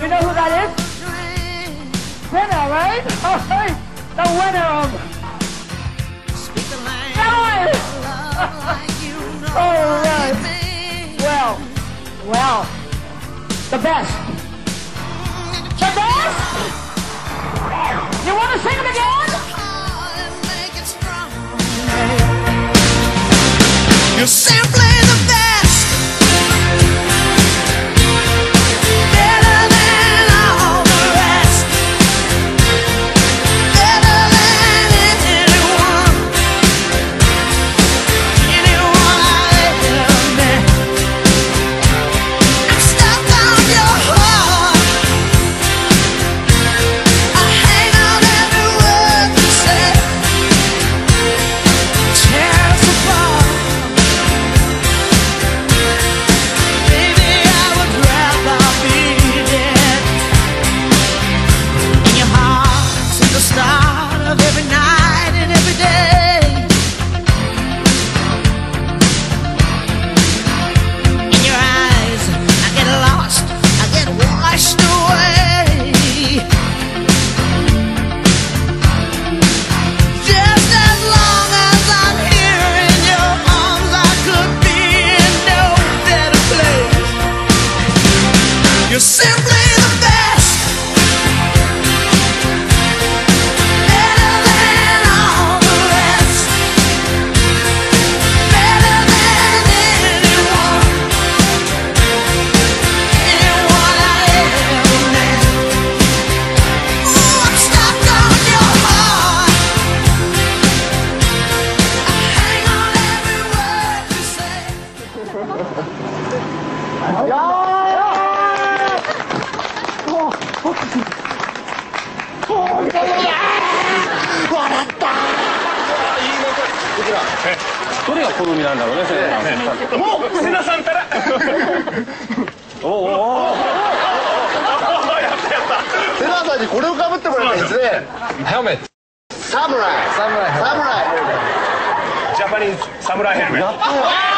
You know who that is? Winner, right? Oh, All right. The winner of! All right. Well, well, the best. お瀬名さんから。おおおセナさんにこれをかぶってもらいたいですね。ヘルメット。サムライ。サムライサムライ。ジャパニーズサムライヘルメット。か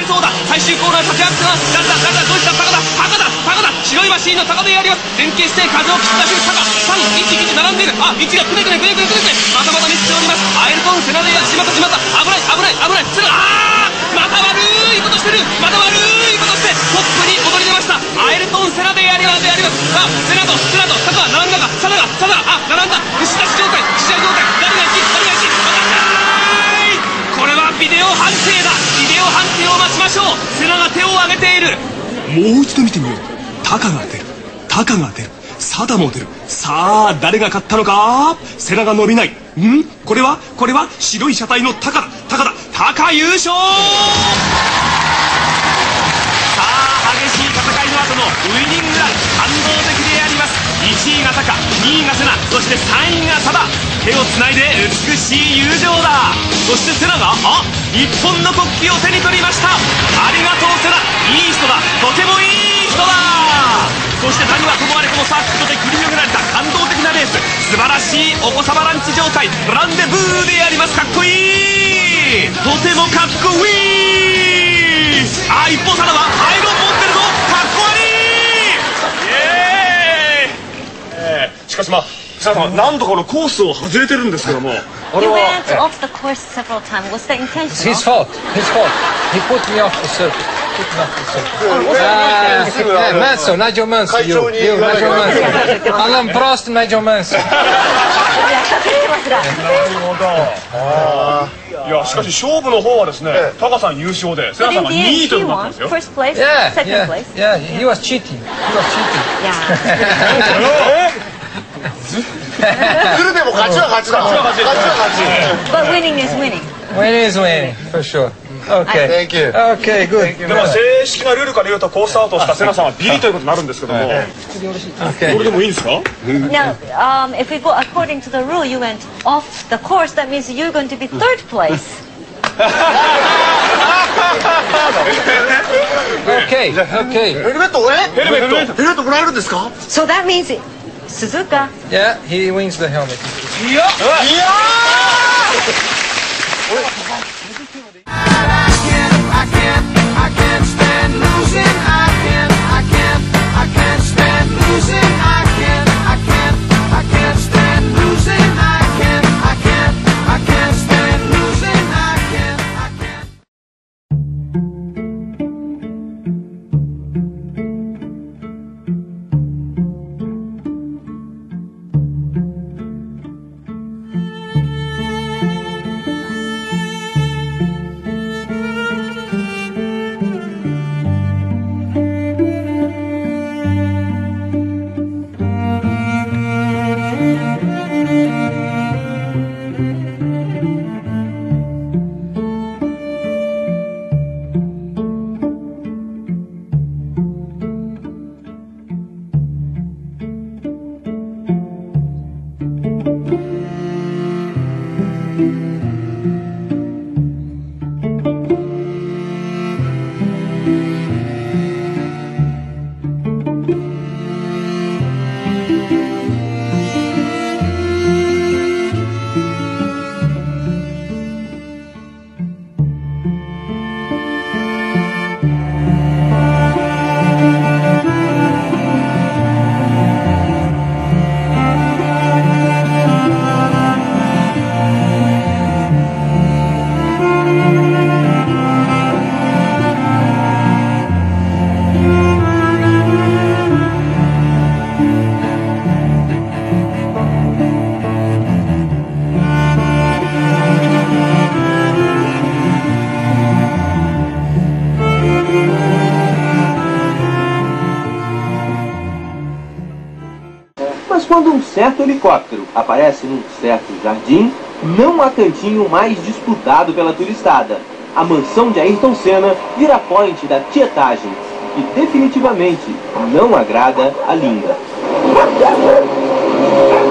りそうだ。最終コーナー駆け上がってます。誰だ誰だどいつだ高田。高田高田。白いマシーンの高田やります。前傾姿勢風を切って出す高311並んでいる。あ1がくねくねくねくねくねくねまたまた見せております。アイルトンセナデやしまったしまった。危ない危ない危ない。セナあまた悪いことしてる。また悪いことしてトップに躍り出ました。アイルトンセナデやりますやります。さあセナとセナと高は並んだか。サナがサナあ並んだ。串出し状態。串出し状態誰が1誰が1分かんないこれはビデオ判定だビデオ判定を待ちましょう。セナが手を挙げている。もう一度見てみよう。タカが出る。タカが出る。サダも出る。さあ誰が勝ったのか？セナが伸びない。ん？これは？これは？白い車体のタカだ。タカだ。タカ優勝！さあ激しい戦いの後のウイニングラン。感動的であります。1位がタカ2位がセナ。そして3位がサダ。手をつないで美しい友情だ。そしてセナがあ日本の国旗を手に取りました。ありがとうセナ。いい人だ。とてもいい人だ。そして何はともあれこのサーキットで繰り広げられた。感動的なレース。素晴らしいお子様ランチ状態。ランデブーであります。かっこいい。とてもかっこいい。あ一方サナはアイロン持ってるぞ。かっこいい。イエーイ。しかしまあさあ何度かコースを外れてるんですけども。しかし勝負の方はですね、タカさん優勝で、セナさんが2位ということで。ズルでも勝ちは勝ちだ勝ちは勝 But winning is winning. Winning is winning, for sure. Okay. Thank you. Okay, good. でも正式なルールから言うとコースアウトした瀬名さんはビリということになるんですけどもこ Okay. れでもいいんですか Now, um, if we go according to the rule, you went off the course. That means you're going to be third place. Okay, okay. ヘルメットえヘルメットヘルメットもらえるんですか So that means Suzuka. Yeah, he wins the helmet. いや I can't can't stand losing. Certo helicóptero aparece num certo jardim, não há cantinho mais disputado pela turistada. A mansão de Ayrton Senna vira point da tietagem, que definitivamente não agrada a Linda.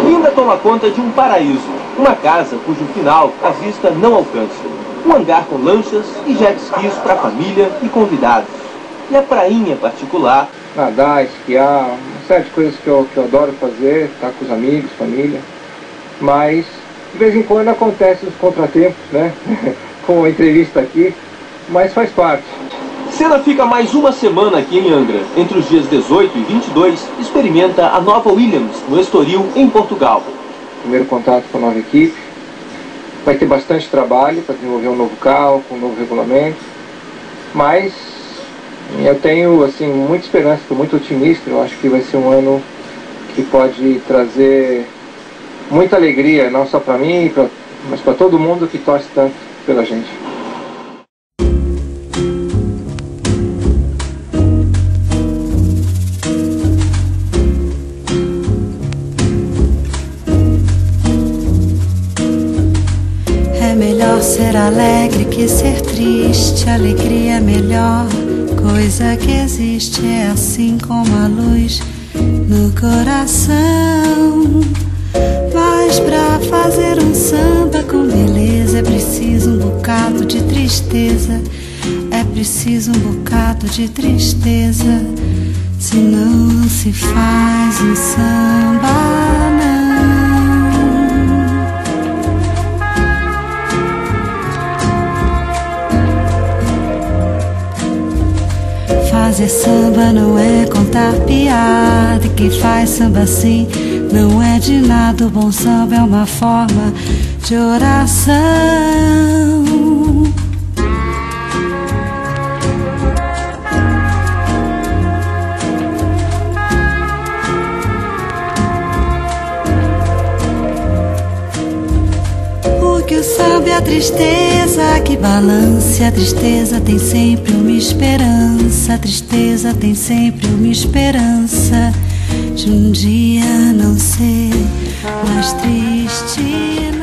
Linda toma conta de um paraíso, uma casa cujo final a vista não alcança. Um hangar com lanchas e jet skis para família e convidados. E a prainha particular nadar, esquiar, de coisas que eu, que eu adoro fazer, estar com os amigos, família. Mas de vez em quando acontece os contratempos, né? Como a entrevista aqui, mas faz parte. Senna fica mais uma semana aqui em Angra. Entre os dias 18 e 22, experimenta a nova Williams, no Estoril, em Portugal. Primeiro contato com a nova equipe. Vai ter bastante trabalho para desenvolver um novo carro, com um novo regulamento. Mas eu tenho assim muita esperança, estou muito otimista. Eu acho que vai ser um ano que pode trazer muita alegria, não só para mim, pra, mas para todo mundo que torce tanto pela gente. É melhor ser alegre que ser triste. Alegria é melhor coisa que existe. É assim como a luz no coração. Mas pra fazer um samba com beleza é preciso um bocado de tristeza. É preciso um bocado de tristeza. Senão não se faz um samba, Fazer samba não é contar piada. E quem faz samba assim não é de nada. O bom samba é uma forma de oração. É a tristeza que balance. A tristeza tem sempre uma esperança. A tristeza tem sempre uma esperança de um dia não ser mais triste.